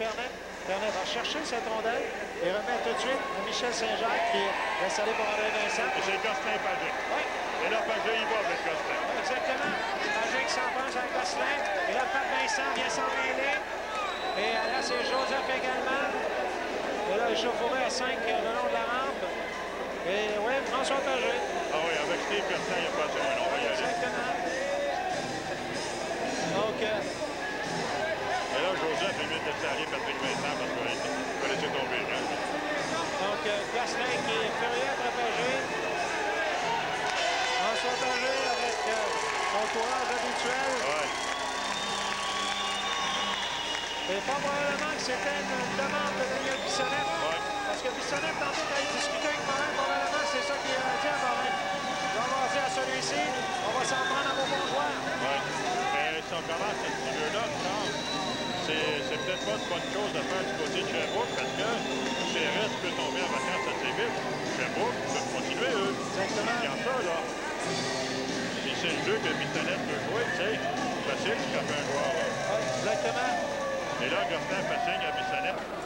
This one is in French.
Fernet. Fernet va chercher cette rondelle et remet tout de suite à Michel Saint-Jacques qui est installé pour André Vincent. C'est Gosselin Pagé. Oui. Et là, Pagé, il va avec Gosselin. Exactement. Magic s'en pense avec Gosselin. Et là, Pat Vincent vient s'en mêler. Et là, c'est Joseph également. Et là, échauffouré à 5 le long de la rampe. Et oui, François Pagé. Patrick Vincent parce qu'il va laisser tomber rang. donc euh, qui est furieux Pagé. François Pagé avec euh, son courage habituel. Ouais. Et pas probablement que c'était une demande de Daniel Bissonnette. Ouais. Parce que Bissonnette, tantôt, quand il discutait avec Morin, probablement c'est ça qu'il a dit à Morin. Avoir dit à celui-ci, on va s'en prendre à vos bons joueurs. Ouais. Mais si on commence à ce jeu-là, c'est c'est peut-être pas une bonne chose de faire du côté de Sherbrooke parce que CRS peut tomber en vacances assez vite. Sherbrooke peut continuer, eux. Exactement. Regarde ça, là. Puis c'est le jeu que Bissonnette peut jouer, tu sais. Facile, frappes un joueur, là. Exactement. Et là, Gosselin fait signe à Bissonnette.